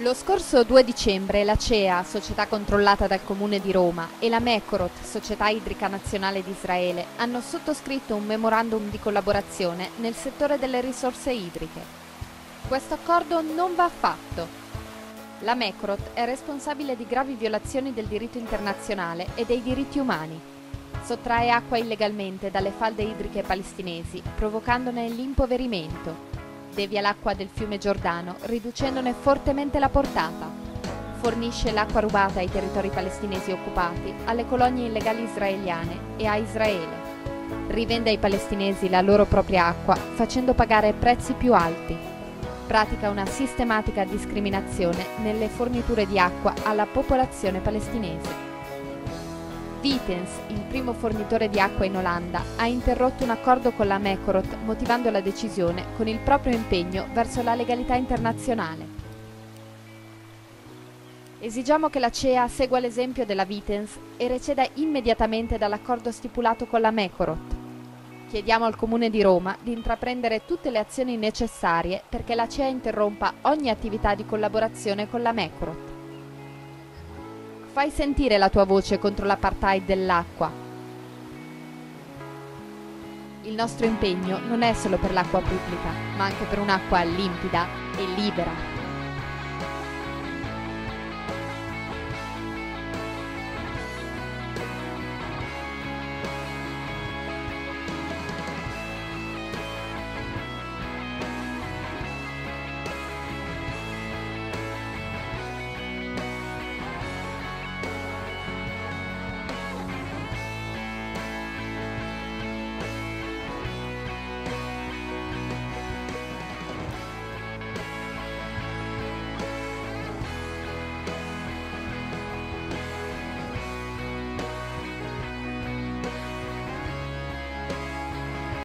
Lo scorso 2 dicembre la CEA, società controllata dal Comune di Roma, e la Mekorot, società idrica nazionale di Israele, hanno sottoscritto un memorandum di collaborazione nel settore delle risorse idriche. Questo accordo non va fatto. La Mekorot è responsabile di gravi violazioni del diritto internazionale e dei diritti umani. Sottrae acqua illegalmente dalle falde idriche palestinesi, provocandone l'impoverimento devia l'acqua del fiume Giordano, riducendone fortemente la portata. Fornisce l'acqua rubata ai territori palestinesi occupati, alle colonie illegali israeliane e a Israele. Rivende ai palestinesi la loro propria acqua, facendo pagare prezzi più alti. Pratica una sistematica discriminazione nelle forniture di acqua alla popolazione palestinese. Vitens, il primo fornitore di acqua in Olanda, ha interrotto un accordo con la Mekorot motivando la decisione con il proprio impegno verso la legalità internazionale. Esigiamo che la CEA segua l'esempio della Vitens e receda immediatamente dall'accordo stipulato con la Mekorot. Chiediamo al Comune di Roma di intraprendere tutte le azioni necessarie perché la CEA interrompa ogni attività di collaborazione con la Mekorot. Fai sentire la tua voce contro l'apartheid dell'acqua. Il nostro impegno non è solo per l'acqua pubblica, ma anche per un'acqua limpida e libera.